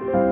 Thank you.